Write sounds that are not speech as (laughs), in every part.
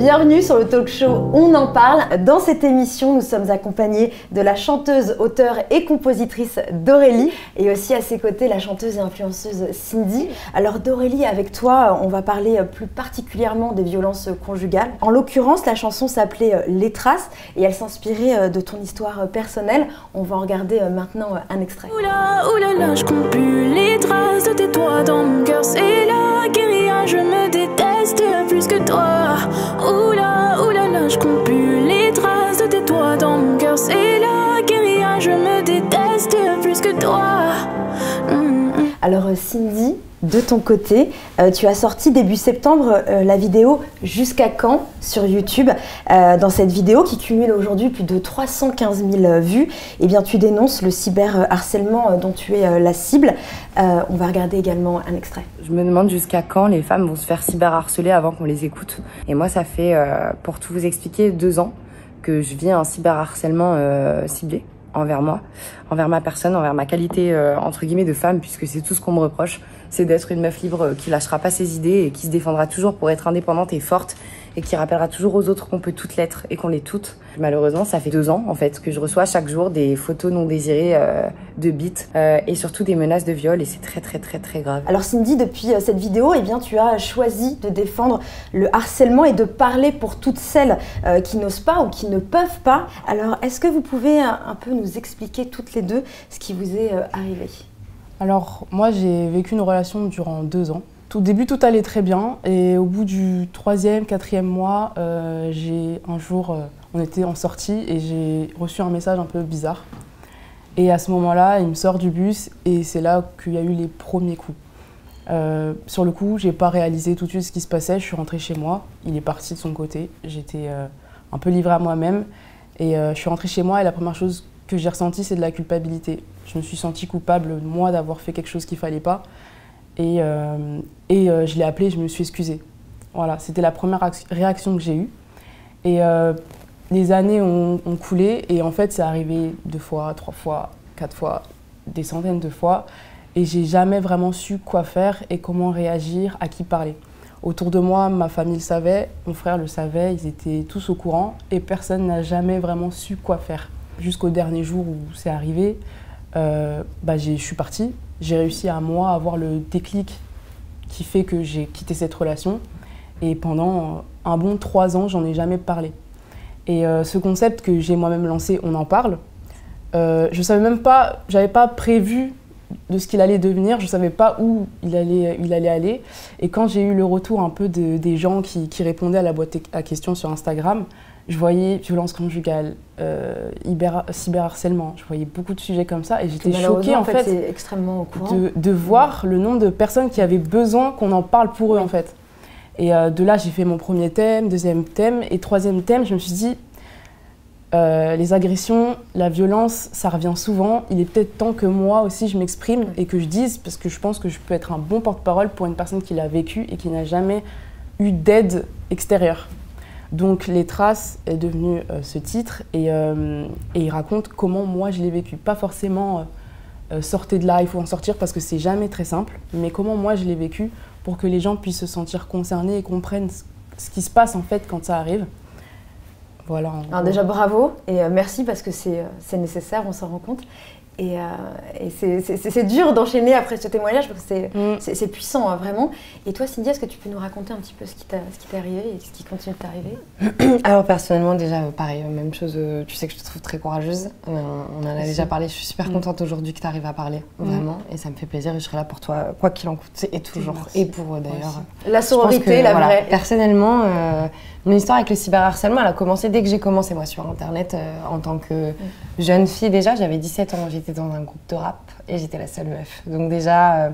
Bienvenue sur le talk show On en parle. Dans cette émission, nous sommes accompagnés de la chanteuse, auteure et compositrice d'Aurélie et aussi à ses côtés la chanteuse et influenceuse Cindy. Alors d'Aurélie, avec toi, on va parler plus particulièrement des violences conjugales. En l'occurrence, la chanson s'appelait Les Traces et elle s'inspirait de ton histoire personnelle. On va en regarder maintenant un extrait. Oula, je plus les traces de tes dans mon cœur, c'est la guérilla, je me déteste plus que toi. Oula, oulala, je compte plus les traces de tes doigts dans mon cœur, c'est la guérilla, je me déteste plus que toi. Mm, mm. Alors Cindy, de ton côté, euh, tu as sorti début septembre euh, la vidéo Jusqu'à quand sur YouTube. Euh, dans cette vidéo qui cumule aujourd'hui plus de 315 000 vues, eh bien, tu dénonces le cyberharcèlement dont tu es la cible. on va regarder également un extrait. Je me demande jusqu'à quand les femmes vont se faire cyberharceler avant qu'on les écoute. Et moi, ça fait, pour tout vous expliquer, deux ans que je vis un cyberharcèlement ciblé envers moi, envers ma personne, envers ma qualité entre guillemets de femme, puisque c'est tout ce qu'on me reproche c'est d'être une meuf libre qui lâchera pas ses idées et qui se défendra toujours pour être indépendante et forte et qui rappellera toujours aux autres qu'on peut toutes l'être et qu'on l'est toutes. Malheureusement, ça fait deux ans en fait que je reçois chaque jour des photos non désirées euh, de bites euh, et surtout des menaces de viol et c'est très très très très grave. Alors Cindy, depuis euh, cette vidéo, eh bien tu as choisi de défendre le harcèlement et de parler pour toutes celles qui n'osent pas ou qui ne peuvent pas. Alors est-ce que vous pouvez un peu nous expliquer toutes les deux ce qui vous est arrivé? Alors, moi, j'ai vécu une relation durant deux ans. Au début, tout allait très bien. Et au bout du troisième, quatrième mois, euh, j'ai un jour, euh, on était en sortie et j'ai reçu un message un peu bizarre. Et à ce moment-là, il me sort du bus et c'est là qu'il y a eu les premiers coups. Euh, sur le coup, j'ai pas réalisé tout de suite ce qui se passait. Je suis rentrée chez moi. Il est parti de son côté. J'étais un peu livrée à moi-même. Et je suis rentrée chez moi et la première chose que j'ai ressentie, c'est de la culpabilité. Je me suis sentie coupable, moi, d'avoir fait quelque chose qu'il fallait pas. Et, euh, et euh, je l'ai appelé, je me suis excusée. Voilà, c'était la première réaction que j'ai eue. Et euh, les années ont, coulé, et en fait, c'est arrivé deux fois, trois fois, quatre fois, des centaines de fois. Et j'ai jamais vraiment su quoi faire et comment réagir, à qui parler. Autour de moi, ma famille le savait, mon frère le savait, ils étaient tous au courant et personne n'a jamais vraiment su quoi faire. Jusqu'au dernier jour où c'est arrivé, euh, bah, je suis partie. J'ai réussi à moi avoir le déclic qui fait que j'ai quitté cette relation. Et pendant un bon trois ans, j'en ai jamais parlé. Et euh, ce concept que j'ai moi-même lancé, on en parle. Euh, je savais même pas, j'avais pas prévu de ce qu'il allait devenir, je savais pas où il allait, il allait aller. Et quand j'ai eu le retour un peu de, des gens qui, qui, répondaient à la boîte à questions sur Instagram, je voyais violence conjugale, euh, cyberharcèlement, je voyais beaucoup de sujets comme ça et j'étais choquée en fait, extrêmement de, de, voir le nombre de personnes qui avaient besoin qu'on en parle pour eux en fait. Et euh, de là, j'ai fait mon premier thème, deuxième thème et troisième thème, je me suis dit, euh, les agressions, la violence, ça revient souvent. Il est peut-être temps que moi aussi je m'exprime et que je dise, parce que je pense que je peux être un bon porte-parole pour une personne qui l'a vécu et qui n'a jamais eu d'aide extérieure. Donc Les Traces est devenu euh, ce titre euh, et, il raconte comment moi je l'ai vécu. Pas forcément euh, sortez de là, il faut en sortir parce que c'est jamais très simple, mais comment moi je l'ai vécu pour que les gens puissent se sentir concernés et comprennent ce qui se passe en fait quand ça arrive. Voilà. Alors déjà bravo et merci parce que c'est nécessaire, on s'en rend compte. Et, euh, c'est dur d'enchaîner après ce témoignage parce que c'est mm. puissant, hein, vraiment. Et toi, Cindy, est-ce que tu peux nous raconter un petit peu ce qui t'est arrivé et ce qui continue de t'arriver? (coughs) Alors, personnellement, déjà, pareil, même chose, euh, tu sais que je te trouve très courageuse. on en a déjà parlé. Je suis super mm. contente aujourd'hui que tu arrives à parler, mm. vraiment. Et ça me fait plaisir et je serai là pour toi, quoi qu'il en coûte. Et toujours. Et pour d'ailleurs. La sororité, la vraie. Personnellement, euh, mon histoire avec le cyberharcèlement, elle a commencé dès que j'ai commencé, moi, sur Internet, en tant que jeune fille. Déjà, j'avais 17 ans. J'étais dans un groupe de rap et j'étais la seule meuf. Donc déjà, euh,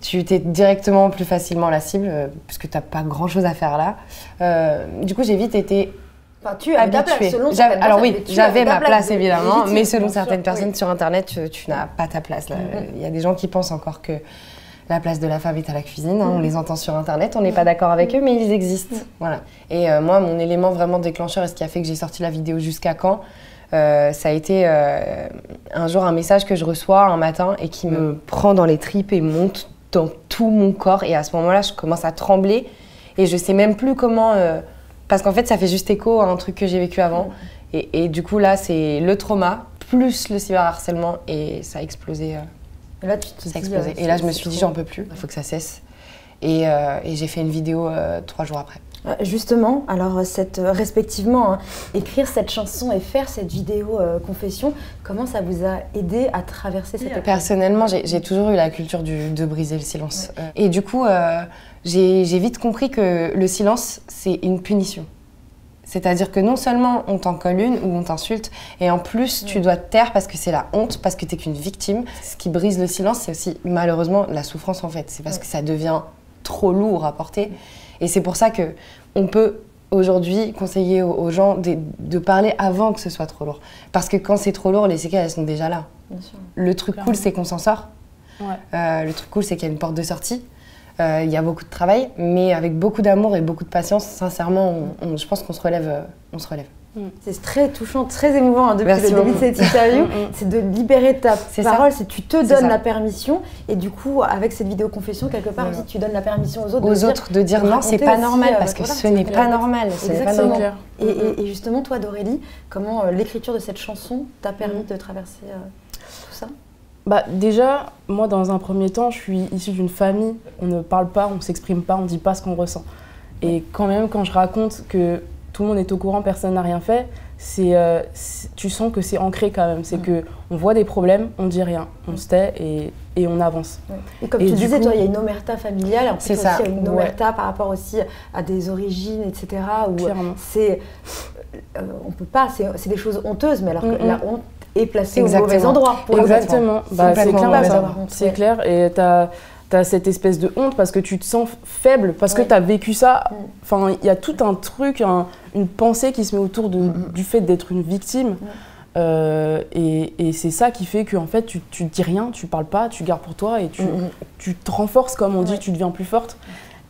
tu étais directement plus facilement la cible euh, puisque tu n'as pas grand chose à faire là. Euh, du coup, j'ai vite été Enfin, tu as habituée. selon Alors oui, j'avais ma place, évidemment, mais selon certaines personnes sur Internet, tu, n'as pas ta place. Mm-hmm. Il y a des gens qui pensent encore que la place de la femme est à la cuisine. Hein, on mm-hmm. les entend sur Internet, on n'est pas d'accord avec eux, mais ils existent. Mm-hmm. Voilà. Et moi, mon élément vraiment déclencheur et ce qui a fait que j'ai sorti la vidéo jusqu'à quand, euh, ça a été euh, un jour un message que je reçois un matin et qui me prend dans les tripes et monte dans tout mon corps. Et à ce moment-là, je commence à trembler et je sais même plus comment, euh, Parce qu'en fait, ça fait juste écho à un truc que j'ai vécu avant. Et, et du coup, là, c'est le trauma plus le cyberharcèlement et ça a explosé. Et là, tu te ça a dis, explosé. euh, Et là, je me suis dit, j'en peux plus, il faut que ça cesse. Et, euh, et j'ai fait une vidéo euh, trois jours après. Justement, alors cette, respectivement, hein, écrire cette chanson et faire cette vidéo euh, confession, comment ça vous a aidé à traverser cette épreuve? Personnellement, j'ai toujours eu la culture du- de briser le silence. Et du coup, euh, j'ai vite compris que le silence, c'est une punition. C'est-à-dire que non seulement on t'en colle une ou on t'insulte, et en plus tu dois te taire parce que c'est la honte, parce que t'es qu'une victime. Ce qui brise le silence, c'est aussi malheureusement la souffrance en fait. C'est parce que ça devient trop lourd à porter. Et c'est pour ça que on peut aujourd'hui conseiller aux, gens de, de parler avant que ce soit trop lourd. Parce que quand c'est trop lourd, les séquelles elles sont déjà là. Bien sûr. Le truc Clairement. cool, c'est qu'on s'en sort. Ouais. Euh, le truc cool, c'est qu'il y a une porte de sortie. Euh, Il y a beaucoup de travail, mais avec beaucoup d'amour et beaucoup de patience, sincèrement, on- on- je pense qu'on se relève. euh, on se relève. C'est très touchant, très émouvant hein, depuis Merci le début de cette interview. (laughs) Mm, mm. c'est de libérer ta parole, c'est tu te donnes la permission et du coup avec cette vidéo confession quelque part Voilà. aussi tu donnes la permission aux autres. de dire- de dire non, c'est pas normal, euh, parce que ce c'est n'est pas normal. Exactement. Et, Mm, et- et justement toi Dorélie, comment euh, l'écriture de cette chanson t'a permis de traverser euh, Bah, déjà, moi, dans un premier temps, je suis issue d'une famille. On ne parle pas, on ne s'exprime pas, on ne dit pas ce qu'on ressent. Et quand même, quand je raconte que tout le monde est au courant, personne n'a rien fait, c'est, euh, tu sens que c'est ancré quand même. C'est que on voit des problèmes, on dit rien, on se tait et, et on avance. Et comme Et tu disais, coup- toi, il y a une omerta familiale, en plus ça, il y a une ouais. omerta par rapport aussi à des origines, etc. Où c'est, euh, on peut pas, c'est c'est des choses honteuses, mais alors que Mm, mm. la honte est placée au Exactement. mauvais endroit. Pour. Exactement. Bah, c'est clair. C'est clair. Et t'as as cette espèce de honte parce que tu te sens faible, parce Ouais. que t'as vécu ça. Mm. Enfin, il y a tout un truc, un- une pensée qui se met autour de, Mm, du fait d'être une victime. Euh, et et c'est ça qui fait que en fait, tu, tu dis rien, tu parles pas, tu gardes pour toi et tu, Mm, mm. tu te renforces, comme on dit, Ouais. tu deviens plus forte.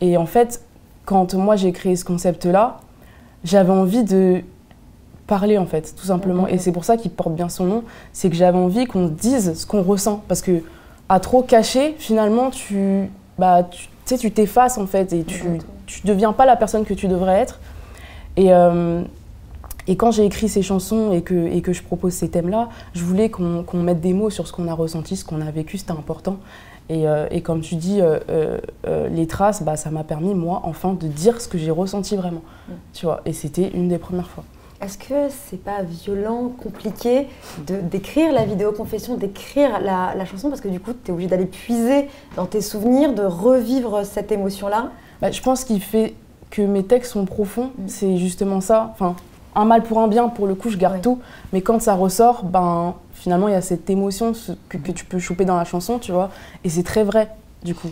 Et en fait, quand moi j'ai créé ce concept-là, j'avais envie de parler en fait, tout simplement. Et c'est pour ça qu'il porte bien son nom, c'est que j'avais envie qu'on dise ce qu'on ressent. Parce que à trop cacher, finalement, tu bah, tu t'effaces en fait et tu, tu deviens pas la personne que tu devrais être. Et, euh, et quand j'ai écrit ces chansons et que, et que je propose ces thèmes-là, je voulais qu'on mette des mots sur ce qu'on a ressenti, ce qu'on a vécu, c'était important. Et, euh, et comme tu dis, euh, euh, euh, les traces, bah, ça m'a permis, moi, enfin, de dire ce que j'ai ressenti vraiment. Mm. Tu vois, et c'était une des premières fois. Est-ce que c'est pas violent, compliqué de d'écrire la vidéo confession, d'écrire la, la chanson parce que du coup tu es obligé d'aller puiser dans tes souvenirs, de revivre cette émotion-là? Bah, je pense qu'il fait que mes textes sont profonds, Mm. c'est justement ça. Enfin, un mal pour un bien, pour le coup, je garde Oui. tout. Mais quand ça ressort, ben, finalement, il y a cette émotion ce- que, que tu peux choper dans la chanson, tu vois. Et c'est très vrai, du coup.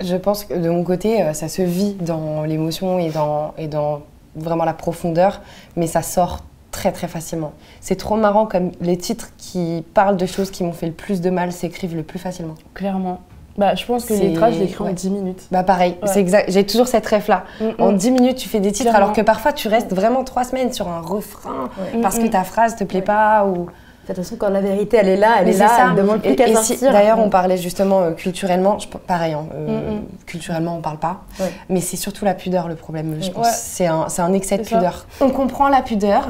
Je pense que de mon côté, euh, ça se vit dans l'émotion et dans, et dans vraiment la profondeur, mais ça sort très très facilement. C'est trop marrant comme les titres qui parlent de choses qui m'ont fait le plus de mal s'écrivent le plus facilement. Clairement. Bah, je pense que les traces, je l'écris en ouais. 10 minutes. Bah pareil, Ouais. c'est exact. J'ai toujours cette rêve là. Mm, En mm. 10 minutes, tu fais des titres, Clairement. alors que parfois tu restes vraiment trois semaines sur un refrain Ouais. parce Mm, que ta phrase te plaît Ouais. pas ou. De toute façon, quand la vérité elle est là, elle Mais est là, ça. elle demande plus qu'à si- sortir. D'ailleurs, on parlait justement euh, culturellement, je- pareil, hein, euh, Mm, mm. culturellement on parle pas, Ouais. mais c'est surtout la pudeur le problème, je Ouais. pense. C'est un, un excès de ça. pudeur. On comprend la pudeur,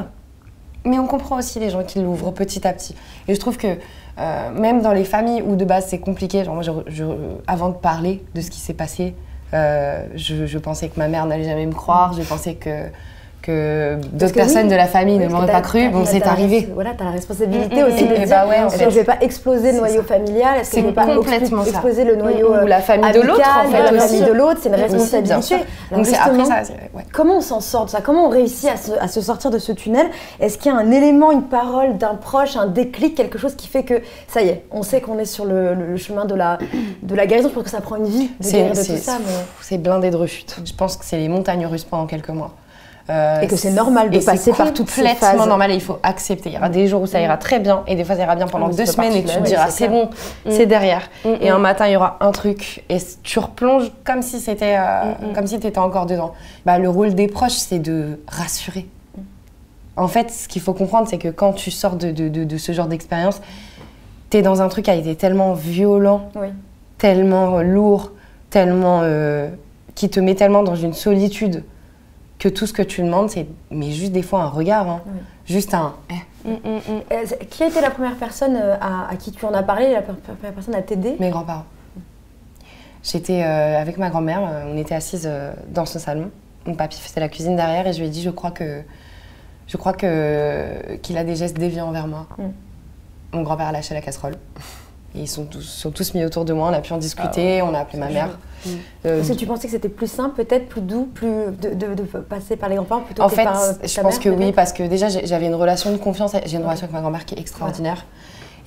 mais on comprend aussi les gens qui l'ouvrent petit à petit. Et je trouve que euh, même dans les familles où de base c'est compliqué, genre moi, je- je- avant de parler de ce qui s'est passé, euh, je, je pensais que ma mère n'allait jamais me croire, je pensais que, que d'autres personnes oui. de la famille Oui, ne m'auraient pas cru. Bon, c'est arrivé. Voilà, tu as la responsabilité Mm, aussi mm, de mm. dire bah ouais, est-ce fait. que je vais pas exploser le noyau familial Est-ce que C'est je vais pas complètement ça. exploser le noyau Ou la famille de l'autre, en fait, la aussi. famille de l'autre, c'est une Aussi, responsabilité. Donc c'est après ça. ouais. Comment on s'en sort de ça? Comment on réussit à se, à se sortir de ce tunnel? Est-ce qu'il y a un élément, une parole d'un proche, un déclic, quelque chose qui fait que ça y est, on sait qu'on est sur le, chemin de la, de la guérison? Je pense que ça prend une vie de guérir de tout ça. C'est blindé de rechutes. Je pense que c'est les montagnes russes pendant quelques mois. Euh, Et que c'est normal de c'est passer par toutes ces complètement phases. normal et il faut accepter. Il y aura des jours où ça ira très bien et des fois ça ira bien pendant Ah, deux semaines et tu te diras c'est c'est bon, Mm. c'est derrière. Mm, Et mm. un matin il y aura un truc et tu replonges comme si c'était euh, Mm, mm. comme si tu étais encore dedans. Bah, le rôle des proches c'est de rassurer. En fait, ce qu'il faut comprendre c'est que quand tu sors de, de- de- de ce genre d'expérience, tu es dans un truc qui a été tellement violent Oui. tellement euh, lourd, tellement euh, qui te met tellement dans une solitude que tout ce que tu demandes, c'est mais juste des fois un regard, hein. juste un. eh. Mm, mm, mm. Euh, qui a été la première personne euh, à, à qui tu en as parlé, la pre- première personne à t'aider? Mes grands-parents. J'étais euh, avec ma grand-mère, on était assises euh, dans ce salon. Mon papy faisait la cuisine derrière et je lui ai dit je crois que je crois que qu'il a des gestes déviants envers moi. Mon grand-père a lâché la casserole. Et ils sont tous, sont tous mis autour de moi, on a pu en discuter, on a appelé ma mère. Euh, Est-ce que tu pensais que c'était plus simple, peut-être plus doux, plus de, de- de passer par les grands-parents plutôt En que fait, par euh, je ta pense mère, que oui, parce que déjà j'avais une relation de confiance, j'ai une relation avec ma grand-mère qui est extraordinaire.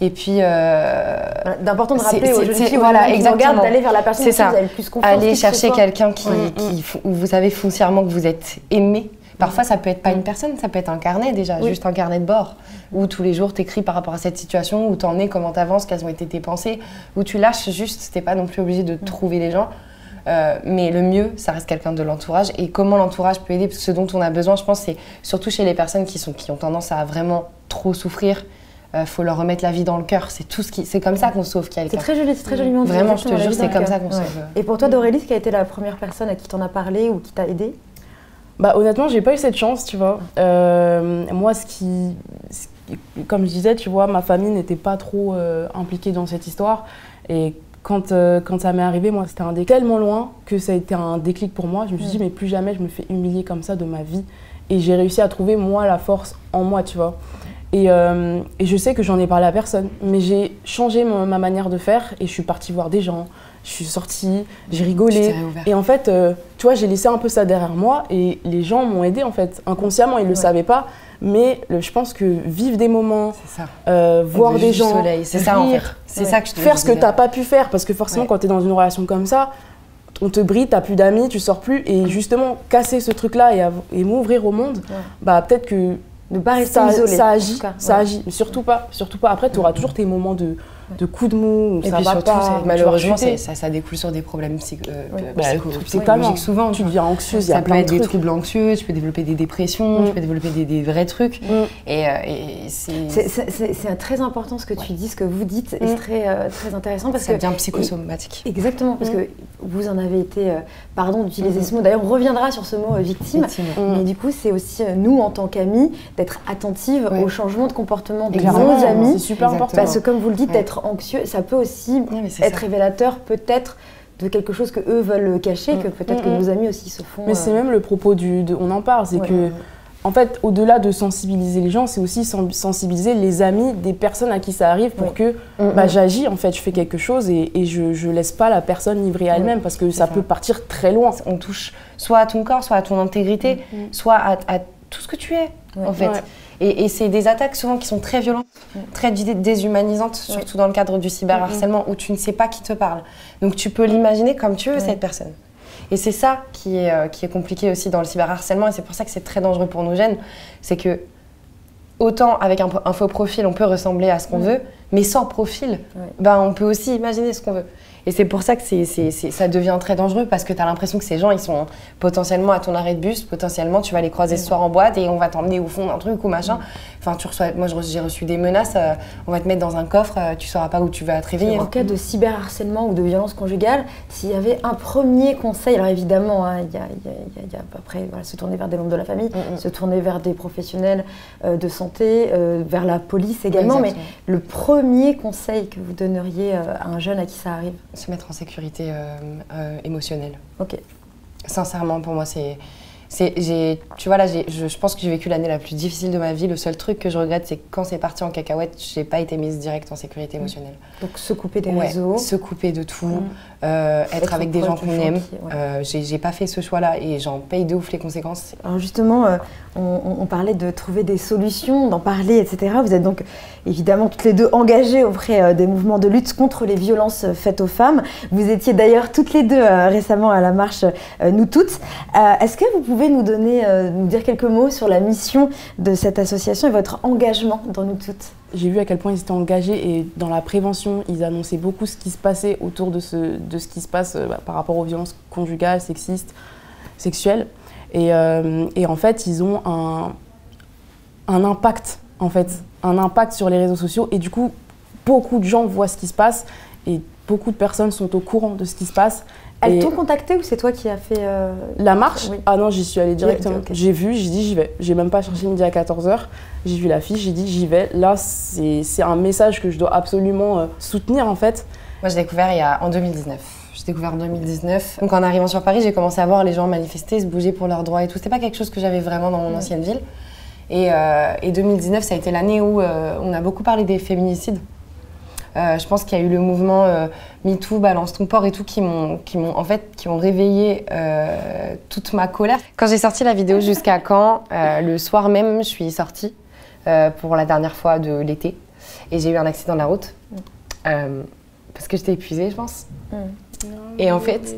Et puis euh, Voilà, D'important de C'est- rappeler aux jeunes filles, voilà, exactement. d'aller vers la personne qui vous avez le plus confiance. aller chercher quelqu'un qui, Ouais. où vous savez foncièrement que vous êtes aimé. Parfois, ça peut être pas une personne, ça peut être un carnet déjà, Oui. juste un carnet de bord, où tous les jours t'écris par rapport à cette situation, où t'en es, comment t'avances, quelles ont été tes pensées, où tu lâches juste, t'es pas non plus obligé de trouver les gens. Euh, mais le mieux, ça reste quelqu'un de l'entourage. Et comment l'entourage peut aider, parce que ce dont on a besoin, je pense, c'est surtout chez les personnes qui, sont, qui ont tendance à vraiment trop souffrir, euh, faut leur remettre la vie dans le cœur. C'est tout ce qui, c'est comme ça qu'on sauve C'est quelqu'un. très joli, c'est très joliment dit, Vraiment, je te jure, c'est comme ça qu'on Ouais. sauve. Et pour toi, Dorélis, qui a été la première personne à qui t'en a parlé ou qui t'a aidé? Bah honnêtement, j'ai pas eu cette chance, tu vois. Euh, moi, ce qui, ce qui- comme je disais, tu vois, ma famille n'était pas trop euh, impliquée dans cette histoire. Et quand, euh, quand ça m'est arrivé, moi, c'était un déclic tellement loin que ça a été un déclic pour moi. Je me suis dit, mais plus jamais je me fais humilier comme ça de ma vie. Et j'ai réussi à trouver, moi, la force en moi, tu vois. Et, et je sais que j'en ai parlé à personne, mais j'ai changé ma manière de faire et je suis partie voir des gens, je suis sortie, j'ai rigolé. Et en fait, euh, tu vois, j'ai laissé un peu ça derrière moi et les gens m'ont aidé en fait. Inconsciemment, ils ne le Ouais. savaient pas, mais le- je pense que vivre des moments, euh, voir des gens, soleil, ça en fait. rire, C'est Ouais. ça que je te faire ce que tu n'as pas pu faire, parce que forcément, Ouais. quand tu es dans une relation comme ça, on te brille, tu plus d'amis, tu sors plus, et justement, casser ce truc-là et, m'ouvrir au monde, bah peut-être que Ne pas rester ça, isolé. ça agit, cas, ça ouais. agit, mais surtout pas, surtout pas. Après, tu auras toujours tes moments de, de coups de mou, Et ça puis va surtout, pas, c'est- malheureusement, c'est- ça, ça découle sur des problèmes psych- euh, Oui. psycho- Bah, psychologiques souvent. Tu deviens anxieuse, il y ça a peut plein de être des troubles anxieux, tu peux développer des dépressions, Mm. tu peux développer des, des vrais trucs. Mm. Et, euh, et c'est C'est- C'est c'est- c'est très important ce que tu dis, ce que vous dites, et Mm. c'est très, euh, très intéressant parce ça que devient psychosomatique. Exactement, parce Mm. que vous en avez été, euh, pardon d'utiliser ce mot, d'ailleurs on reviendra sur ce mot euh, victime, Effectivement. mais du coup c'est aussi euh, nous en tant qu'amis d'être attentive Ouais. au changement de comportement de nos c'est amis, super Exactement. important. parce que comme vous le dites, Ouais. Anxieux, ça peut aussi être ça. révélateur peut-être de quelque chose que eux veulent cacher, Mm. que peut-être que Mm, mm. nos amis aussi se font. Mais c'est euh, même le propos du, de, on en parle, c'est Ouais. que en fait, au-delà de sensibiliser les gens, c'est aussi sen- sensibiliser les amis des personnes à qui ça arrive pour que bah, j'agis, en fait, je fais quelque chose et, et je, je laisse pas la personne livrer à elle-même parce que ça, ça. peut partir très loin. On touche soit à ton corps, soit à ton intégrité, soit à, à tout ce que tu es, Ouais. en fait. Ouais. Et, et c'est des attaques souvent qui sont très violentes, très dé- déshumanisantes, surtout dans le cadre du cyberharcèlement, où tu ne sais pas qui te parle. Donc tu peux l'imaginer comme tu veux, cette personne. Et c'est ça qui est, euh, qui est compliqué aussi dans le cyberharcèlement, et c'est pour ça que c'est très dangereux pour nos jeunes. C'est que autant avec un, un faux profil, on peut ressembler à ce qu'on veut, mais sans profil, ben, on peut aussi imaginer ce qu'on veut. Et c'est pour ça que c'est, c'est- c'est- ça devient très dangereux parce que tu as l'impression que ces gens, ils sont potentiellement à ton arrêt de bus, potentiellement tu vas les croiser ce soir en boîte et on va t'emmener au fond d'un truc ou machin. Enfin, tu reçois, moi j'ai reçu des menaces, euh, on va te mettre dans un coffre, euh, tu sauras pas où tu vas te réveiller. En cas de cyberharcèlement ou de violence conjugale, s'il y avait un premier conseil, alors évidemment, hein, il y, a, y a- y a- il y a après voilà, se tourner vers des membres de la famille, Mm, mm. se tourner vers des professionnels euh, de santé, euh, vers la police également, mais le premier conseil que vous donneriez à un jeune à qui ça arrive? Se mettre en sécurité euh, euh, émotionnelle. Ok. Sincèrement, pour moi, c'est. J'ai- tu vois, là, je, je pense que j'ai vécu l'année la plus difficile de ma vie. Le seul truc que je regrette, c'est que quand c'est parti en cacahuète, j'ai pas été mise direct en sécurité émotionnelle. Donc se couper des Ouais, réseaux. se couper de tout, Mm. euh, être, avec des gens qu'on aime. ouais. Euh, j'ai pas fait ce choix-là et j'en paye de ouf les conséquences. Alors justement, euh, on, on- parlait de trouver des solutions, d'en parler, etc. Vous êtes donc évidemment toutes les deux engagées auprès euh, des mouvements de lutte contre les violences faites aux femmes. Vous étiez d'ailleurs toutes les deux récemment à la marche Nous Toutes. Est-ce que vous pouvez nous donner, euh, nous dire quelques mots sur la mission de cette association et votre engagement dans Nous Toutes? J'ai vu à quel point ils étaient engagés et dans la prévention, ils annonçaient beaucoup ce qui se passait autour de ce, de ce qui se passe euh, par rapport aux violences conjugales, sexistes, sexuelles. Et, euh, et en fait, ils ont un, un impact, en fait, un impact sur les réseaux sociaux. Et du coup, beaucoup de gens voient ce qui se passe. Et beaucoup de personnes sont au courant de ce qui se passe. Elles t'ont contacté ou c'est toi qui as fait euh, la marche Oui. Ah non, j'y suis allée directement. J'ai vu, j'ai dit j'y vais. J'ai même pas cherché midi à 14h. J'ai vu l'affiche, j'ai dit j'y vais. Là, c'est c'est un message que je dois absolument euh, soutenir en fait. Moi, j'ai découvert il y a, en 2019. J'ai découvert en 2019. Donc, en arrivant sur Paris, j'ai commencé à voir les gens manifester, se bouger pour leurs droits et tout. C'était pas quelque chose que j'avais vraiment dans mon ancienne ville. Et, euh, et 2019, ça a été l'année où euh, on a beaucoup parlé des féminicides. Euh, je pense qu'il y a eu le mouvement euh, MeToo, Balance ton port et tout qui m'ont, qui m'ont en fait, qui ont réveillé euh, toute ma colère. Quand j'ai sorti la vidéo jusqu'à quand, le soir même, je suis sortie pour la dernière fois de l'été et j'ai eu un accident de la route Euh, parce que j'étais épuisée, je pense. Et en fait,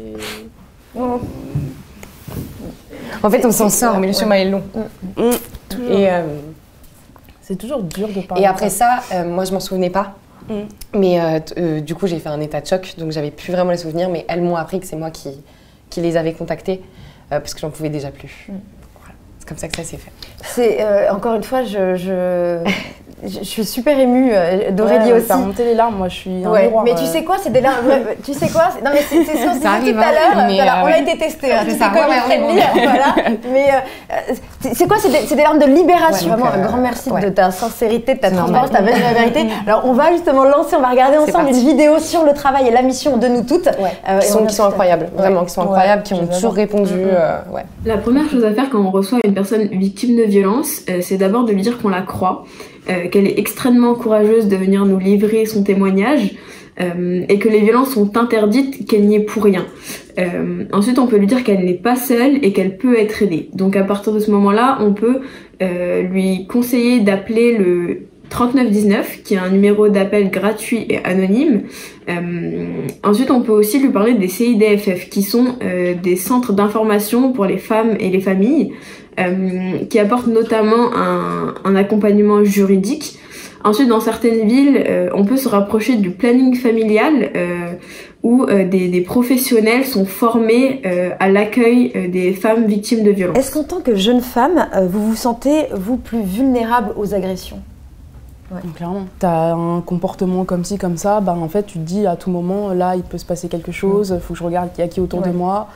en fait, on s'en sort, mais le chemin est long. Et euh, C'est toujours dur de parler. Et après ça, euh, moi je m'en souvenais pas. Mm. Mais euh, euh, du coup, j'ai fait un état de choc, donc j'avais plus vraiment les souvenirs. Mais elles m'ont appris que c'est moi qui, qui les avais contactées, euh, parce que j'en pouvais déjà plus. Voilà. C'est comme ça que ça s'est fait. C'est encore une fois, je, je, (laughs) je suis super émue. euh, D'Aurélie Ouais, aussi. T'as monté les larmes, moi je suis un Ouais, miroir, mais (laughs) euh. tu sais quoi, c'est des larmes. ouais, tu sais quoi Non mais c'est c'est ce qu'on s'est dit arrive, tout à hein, l'heure. voilà, euh, on a été testé. Hein, C'est voilà. Mais euh, c'est- quoi C'est des, larmes de libération. Ouais, donc, Vraiment un euh, grand merci ouais. de ta sincérité, de ta transparence, ta normal. belle vérité. (laughs) Alors on va justement lancer, on va regarder ensemble une vidéo sur le travail et la mission de nous toutes. Euh, qui sont, incroyables, vraiment, qui sont incroyables, qui ont toujours répondu. euh, ouais. La première chose à faire quand on reçoit une personne victime de violence, euh, c'est d'abord de lui dire qu'on la croit, euh, qu'elle est extrêmement courageuse de venir nous livrer son témoignage euh, et que les violences sont interdites, qu'elle n'y est pour rien. Euh, ensuite, on peut lui dire qu'elle n'est pas seule et qu'elle peut être aidée. Donc à partir de ce moment-là, on peut lui conseiller d'appeler le 3919, qui est un numéro d'appel gratuit et anonyme. Euh, ensuite, on peut aussi lui parler des CIDFF, qui sont euh, des centres d'information pour les femmes et les familles, euh, qui apportent notamment un, accompagnement juridique. Ensuite, dans certaines villes, on peut se rapprocher du planning familial, où des, professionnels sont formés à l'accueil des femmes victimes de violences. Est-ce qu'en tant que jeune femme, vous vous sentez vous plus vulnérable aux agressions? Donc, Clairement. T'as un comportement comme ci, comme ça, bah, en fait, tu te dis à tout moment, là, il peut se passer quelque chose, faut que je regarde qui y a qui autour Ouais. de moi.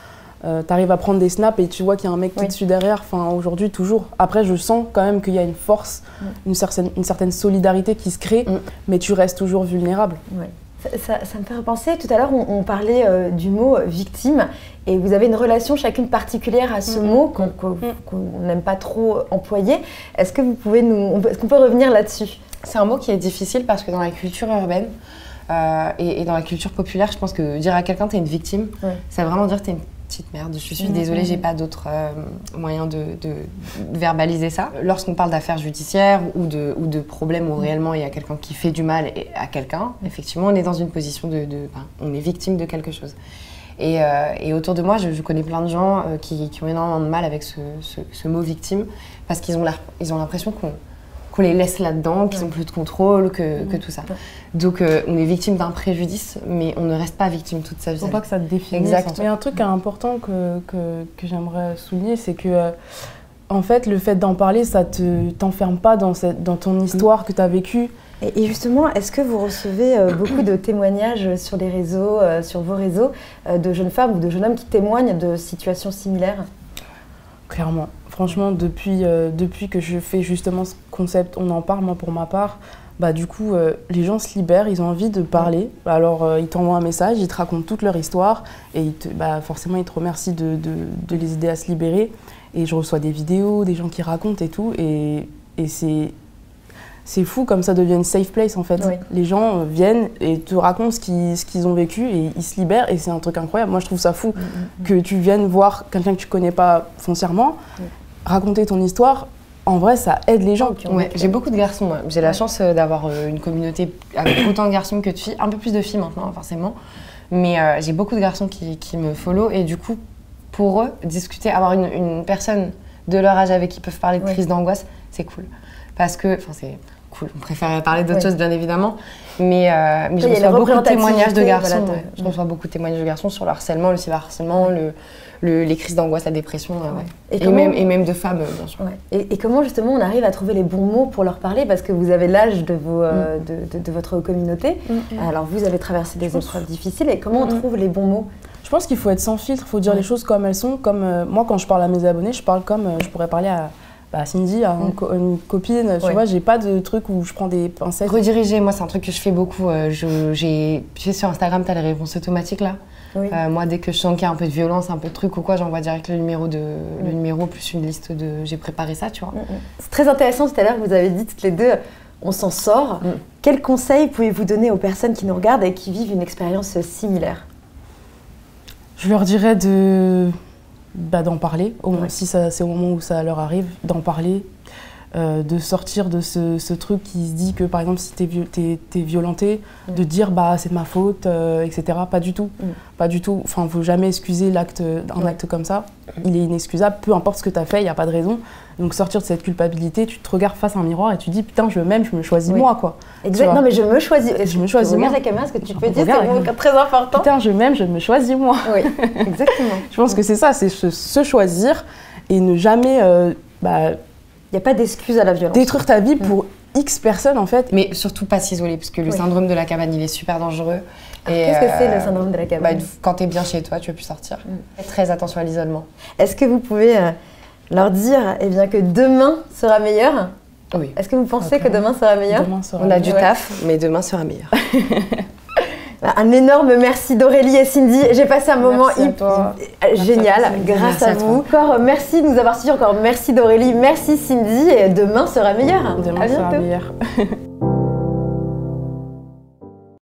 Euh, T'arrives à prendre des snaps et tu vois qu'il y a un mec qui te suit derrière. Enfin, aujourd'hui, toujours. Après, je sens quand même qu'il y a une force, une, certaine, une certaine solidarité qui se crée, Mm. mais tu restes toujours vulnérable. Ça, ça- ça me fait repenser, tout à l'heure on, on parlait euh, du mot euh, victime. Et vous avez une relation chacune particulière à ce mot qu'on qu'on- n'aime pas trop employer. Est-ce que vous pouvez nous, est-ce qu'on peut revenir là-dessus? C'est un mot qui est difficile parce que dans la culture urbaine euh, et, et dans la culture populaire, je pense que dire à quelqu'un t'es une victime, ça veut vraiment dire t'es une petite merde. Je suis Mhm. désolée, j'ai pas d'autre euh, moyen de, de verbaliser ça. Lorsqu'on parle d'affaires judiciaires ou de, ou de problèmes où réellement il y a quelqu'un qui fait du mal à quelqu'un, effectivement, on est dans une position de, on est victime de quelque chose. Et, euh, et autour de moi, je, je connais plein de gens euh, qui, qui ont énormément de mal avec ce, ce- ce mot victime parce qu'ils ont l'impression qu'on qu'on les laisse là-dedans, qu'ils ont plus de contrôle, que, que tout ça. Donc euh, on est victime d'un préjudice, mais on ne reste pas victime toute sa vie. Faut pas que ça te définisse. Exact. en fait. Mais un truc important que, que, que j'aimerais souligner, c'est que euh, en fait, le fait d'en parler, ça te t'enferme pas dans, cette, dans ton histoire que tu as vécue. et, et justement, est-ce que vous recevez euh, beaucoup de témoignages sur les réseaux, sur vos réseaux, de jeunes femmes ou de jeunes hommes qui témoignent de situations similaires? Clairement. Franchement, depuis, euh, depuis que je fais justement ce concept, on en parle, moi pour ma part, bah du coup, euh, les gens se libèrent, ils ont envie de parler. Alors, euh, ils t'envoient un message, ils te racontent toute leur histoire et ils te, bah, forcément, ils te remercient de, les aider à se libérer. Et je reçois des vidéos, des gens qui racontent et tout. Et c'est. C'est fou comme ça devient une safe place en fait. Oui. Les gens euh, viennent et te racontent ce qu'ils ce qu'ils ont vécu et ils se libèrent et c'est un truc incroyable. Moi je trouve ça fou que tu viennes voir quelqu'un que tu connais pas foncièrement, raconter ton histoire. En vrai, ça aide les gens. Ouais, j'ai beaucoup de garçons. moi. J'ai la chance euh, d'avoir euh, une communauté avec (coughs) autant de garçons que de filles. Un peu plus de filles maintenant, forcément. Mais euh, j'ai beaucoup de garçons qui, qui me follow. Et du coup, pour eux, discuter, avoir une, une personne de leur âge avec qui ils peuvent parler de Ouais. crise d'angoisse, c'est cool. Parce que, enfin, c'est cool. On préfère parler d'autres Ouais. choses, bien évidemment. Mais, euh, mais je reçois beaucoup de témoignages de garçons. voilà, ouais. de- Je reçois beaucoup de témoignages de garçons sur le harcèlement, le cyberharcèlement, le, le- les crises d'angoisse, la dépression. euh, ouais. Et Et, comment- même, et même de femmes, euh, bien sûr. Ouais. Et, et comment justement on arrive à trouver les bons mots pour leur parler? Parce que vous avez l'âge de, vos, euh, Mm. de, de- de votre communauté. Alors vous avez traversé des épreuves difficiles et comment on Mm. trouve les bons mots? Je pense qu'il faut être sans filtre, il faut dire Ouais. les choses comme elles sont. Comme euh, moi, quand je parle à mes abonnés, je parle comme euh, je pourrais parler à, bah, Cindy, une, Mm. co- une copine. Tu Ouais. vois, j'ai pas de truc où je prends des pincettes. Rediriger, moi, c'est un truc que je fais beaucoup. euh, je, j'ai, tu sais, sur Instagram, tu as les réponses automatiques là. Oui. Euh, moi, dès que je sens qu'il y a un peu de violence, un peu de truc ou quoi, j'envoie direct le numéro, de, le numéro plus une liste de. J'ai préparé ça, tu vois. C'est très intéressant tout à l'heure, vous avez dit toutes les deux, on s'en sort. Mm. Quels conseils pouvez-vous donner aux personnes qui nous regardent et qui vivent une expérience similaire? Je leur dirais de bah, d'en parler, au moins, Ouais. si ça- c'est au moment où ça leur arrive, d'en parler, euh, de sortir de ce, ce truc qui se dit que par exemple si t'es t'es violenté, Mm. de dire bah c'est de ma faute, euh, etc. Pas du tout, Mm. pas du tout. Enfin, faut jamais excuser l'acte, un acte comme ça. Il est inexcusable, peu importe ce que t'as fait, il y a pas de raison. Donc sortir de cette culpabilité, tu te regardes face à un miroir et tu dis putain je m'aime, je me choisis Oui. moi quoi. Exact. Non mais je me choisis. Je me choisis, Regarde la caméra, ce que tu peux dire, c'est très important? Putain je m'aime, je me choisis moi. (laughs) Oui, exactement. (laughs) Je pense que c'est ça, c'est se, se choisir et ne jamais euh, bah, Il n'y a pas d'excuse à la violence. détruire ta vie pour X personnes en fait. Mais surtout pas s'isoler, parce que le Oui. syndrome de la cabane, il est super dangereux. Et, Qu'est-ce que c'est euh, le syndrome de la bah, cabane une- Quand t'es bien chez toi, tu veux plus sortir. Mm. Faites très attention à l'isolement. Est-ce que vous pouvez euh, leur dire eh bien, que demain sera meilleur? Oui. Est-ce que vous pensez que demain sera meilleur? Demain sera On a du Ouais. taf, mais demain sera meilleur. (laughs) Un énorme merci d'Aurélie et Cindy. J'ai passé un moment Merci à hyp- toi. euh, génial grâce à, vous. Encore merci de nous avoir suivis. Encore merci d'Aurélie. Merci Cindy. Et demain sera meilleur. Demain à sera bientôt. meilleur. (laughs)